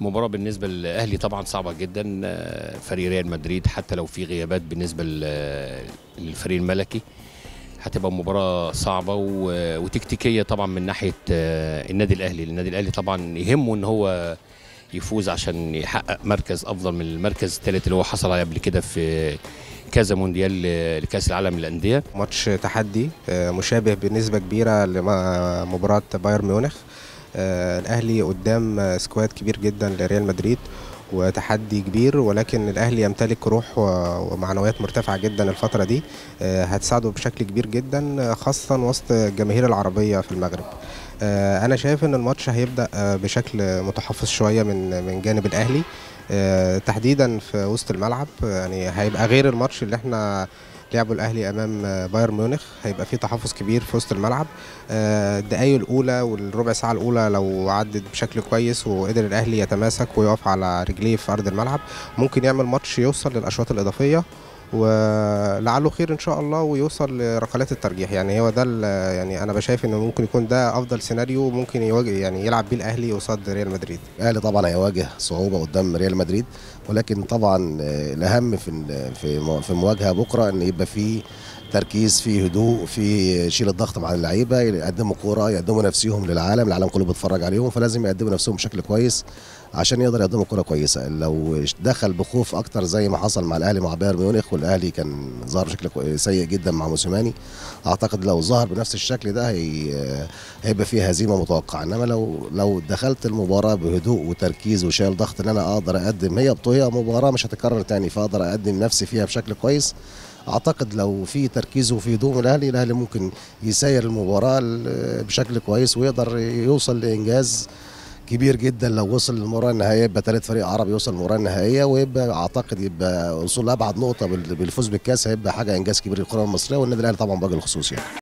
مباراة بالنسبة للأهلي طبعا صعبة جدا آه، فريق ريال مدريد حتى لو في غيابات بالنسبة لل- للفريق الملكي هتبقى مباراة صعبة و- وتكتيكية طبعا من ناحية آه، النادي الأهلي. النادي الأهلي طبعا يهمه إن هو يفوز عشان يحقق مركز أفضل من المركز الثالث اللي هو حصل عليه قبل كده في كذا مونديال ل- لكأس العالم للأندية. ماتش تحدي آه، مشابه بنسبة كبيرة لمباراة بايرن ميونخ. آه، الأهلي قدام squad كبير جدا لريال مدريد وتحدي كبير ولكن الأهلي يمتلك روح ومعنويات مرتفعة جدا الفترة دي آه، هتساعده بشكل كبير جدا خاصة وسط الجماهير العربية في المغرب. آه، أنا شايف إن الماتش هيبدأ آه، بشكل متحفظ شوية من من جانب الأهلي. آه، تحديدا في وسط الملعب يعني هيبقى غير الماتش اللي إحنا لعبوا الأهلي أمام آه، بايرن ميونخ. هيبقى في تحفظ كبير في وسط الملعب. آه، الدقايق الأولى والربع ساعة الأولى لو عدت بشكل كويس وقدر الأهلي يتماسك ويقف على رجليه في أرض الملعب ممكن يعمل ماتش يوصل للأشواط الإضافية. ولعله خير إن شاء الله ويوصل لركلات الترجيح. يعني هو ده يعني أنا بشايف إنه ممكن يكون ده أفضل سيناريو ممكن يواجه يعني يلعب بيه الأهلي قصاد ريال مدريد. الأهلي طبعا هيواجه صعوبة قدام ريال مدريد ولكن طبعا الأهم في في في المواجهه بكرة إن يبقى في تركيز في هدوء في يشيل الضغط مع اللعيبة يقدموا كورة يقدموا نفسهم للعالم العالم كله بيتفرج عليهم فلازم يقدموا نفسهم بشكل كويس عشان يقدر يقدموا كورة كويسة. لو دخل بخوف أكتر زي ما حصل مع الأهلي مع بايرن ميونخ والأهلي كان ظهر بشكل سيء جدا مع موسيماني. أعتقد لو ظهر بنفس الشكل ده هي هيبقى فيه هزيمة متوقعة. إنما لو لو دخلت المباراة بهدوء وتركيز وشايل ضغط إن أنا أقدر أقدم هي بطوله مباراة مش هتتكرر تاني فأقدر أقدم نفسي فيها بشكل كويس. أعتقد لو في تركيز وفي هدوء الأهلي الأهلي ممكن يسير المباراة ال- بشكل كويس ويقدر يوصل لإنجاز كبير جدا لو وصل للمباراة النهائية يبقى ثالث فريق عربي يوصل للمباراة النهائية ويبقى أعتقد يبقى وصول لأبعد نقطة بال- بالفوز بالكأس هيبقى حاجة إنجاز كبير للكرة المصرية والنادي الأهلي طبعا باقي الخصوص يعني.